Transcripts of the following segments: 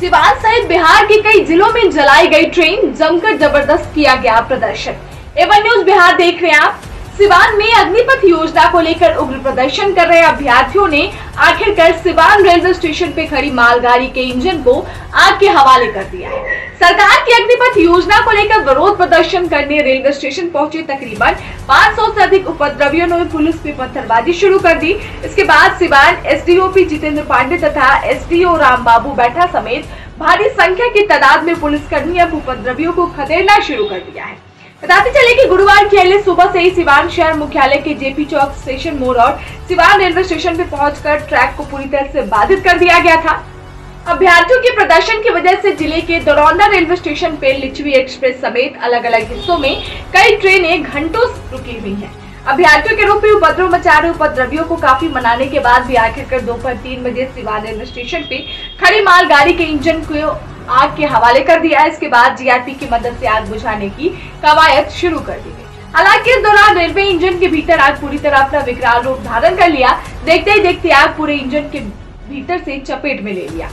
सिवान सहित बिहार के कई जिलों में जलाई गई ट्रेन जमकर ज़बरदस्त किया गया प्रदर्शन। एवन न्यूज़ बिहार देख रहे हैं आप। सिवान में अग्निपथ योजना को लेकर उग्र प्रदर्शन कर रहे अभ्यर्थियों ने आखिरकार सिवान रेलवे स्टेशन पे खड़ी मालगाड़ी के इंजन को आग के हवाले कर दिया है। सरकार की अग्निपथ योजना को लेकर विरोध प्रदर्शन करने रेलवे स्टेशन पहुँचे तकरीबन 500 से अधिक उपद्रवियों ने पुलिस पे पत्थरबाजी शुरू कर दी। इसके बाद सिवान एसडीओपी जितेंद्र पांडे तथा एसडीओ राम बाबू बैठा समेत भारी संख्या की तादाद में पुलिसकर्मी अब उपद्रवियों को खदेड़ना शुरू कर दिया है। बताते चले कि गुरुवार की अगले सुबह से ही सिवान शहर मुख्यालय के जेपी चौक स्टेशन मोड़ और सिवान रेलवे स्टेशन पे पहुंचकर ट्रैक को पूरी तरह से बाधित कर दिया गया था। अभ्यर्थियों के प्रदर्शन की वजह से ज़िले के दरौंदा रेलवे स्टेशन पे लिचवी एक्सप्रेस समेत अलग अलग हिस्सों में कई ट्रेनें घंटों रुकी हुई हैं। अभ्यर्थियों के रूप में उपद्रव मचा रहे उपद्रवियों को काफ़ी मनाने के बाद भी आखिरकार दोपहर तीन बजे सिवान रेलवे स्टेशन पे खड़ी मालगाड़ी के इंजन को आग के हवाले कर दिया। इसके बाद जीआरपी की मदद से आग बुझाने की कवायद शुरू कर दी गई। हालाँकि इस दौरान रेलवे इंजन के भीतर आग पूरी तरह अपना विकराल रूप धारण कर लिया। देखते ही देखते आग पूरे इंजन के भीतर से चपेट में ले लिया।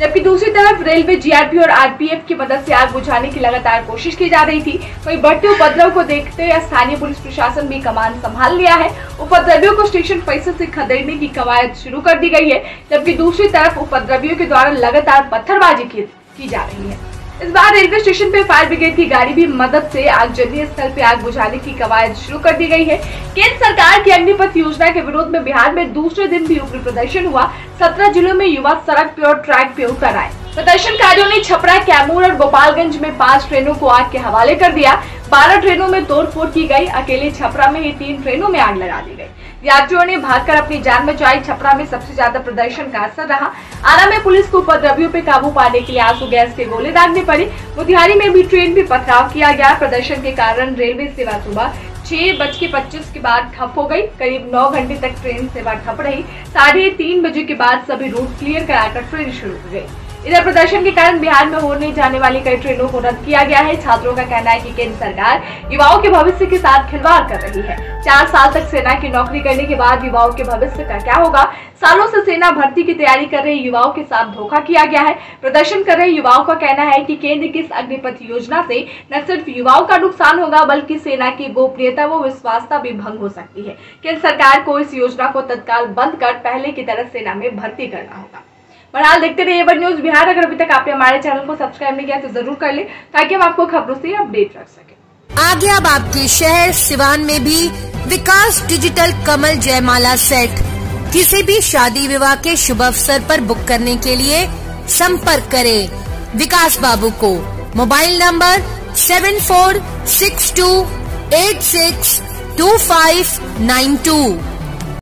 जबकि दूसरी तरफ़ रेलवे जीआरपी और आरपीएफ की मदद से आग बुझाने की लगातार कोशिश की जा रही थी। वही बढ़ते उपद्रव को देखते हुए स्थानीय पुलिस प्रशासन भी कमान संभाल लिया है। उपद्रवियों को स्टेशन परिसर से खदेड़ने की कवायद शुरू कर दी गई है, जबकि दूसरी तरफ़ उपद्रवियों के द्वारा लगातार पत्थरबाजी की जा रही है। इस बार रेलवे स्टेशन पे फायर ब्रिगेड की गाड़ी भी मदद से आगजनी स्थल पे आग बुझाने की कवायद शुरू कर दी गई है। केंद्र सरकार की अग्निपथ योजना के विरोध में बिहार में दूसरे दिन भी उग्र प्रदर्शन हुआ। सत्रह जिलों में युवा सड़क पे और ट्रैक पे उतर आए। प्रदर्शनकारियों ने छपरा, कैमूर और गोपालगंज में पाँच ट्रेनों को आग के हवाले कर दिया। बारह ट्रेनों में तोड़फोड़ की गई। अकेले छपरा में ही तीन ट्रेनों में आग लगा दी गई। यात्रियों ने भागकर अपनी जान बचाई। छपरा में सबसे ज़्यादा प्रदर्शन का असर रहा। आरा में पुलिस को उपद्रवियों पे काबू पाने के लिए आँसू गैस के गोले दागने पड़े। मोतिहारी में भी ट्रेन भी पथराव किया गया। प्रदर्शन के कारण रेलवे सेवा सुबह छह बज के पच्चीस के बाद ठप हो गई। करीब नौ घंटे तक ट्रेन सेवा ठप रही। साढ़े तीन बजे के बाद सभी रूट क्लियर कराकर ट्रेन शुरू हो गई। इधर प्रदर्शन के कारण बिहार में होने जाने वाली कई ट्रेनों को रद्द किया गया है। छात्रों का कहना है कि केंद्र सरकार युवाओं के भविष्य के साथ खिलवाड़ कर रही है। चार साल तक सेना की नौकरी करने के बाद युवाओं के भविष्य का क्या होगा? सालों से सेना भर्ती की तैयारी कर रहे युवाओं के साथ धोखा किया गया है। प्रदर्शन कर रहे युवाओं का कहना है कि केंद्र की इस अग्निपथ योजना से न सिर्फ़ युवाओं का नुकसान होगा, बल्कि सेना की गोपनीयता व विश्वासता भी भंग हो सकती है। केंद्र सरकार को इस योजना को तत्काल बंद कर पहले की तरह सेना में भर्ती करना होगा। बहरहाल देखते रहिए बट न्यूज़ बिहार, अगर अभी तक आपने हमारे चैनल को सब्सक्राइब नहीं किया तो ज़रूर कर ले, ताकि हम आपको खबरों से अपडेट रख सके। आगे अब आपके शहर सिवान में भी विकास डिजिटल कमल जयमाला सेट। किसी भी शादी विवाह के शुभ अवसर पर बुक करने के लिए संपर्क करें विकास बाबू को। Mobile number seven four six two eight six two five nine two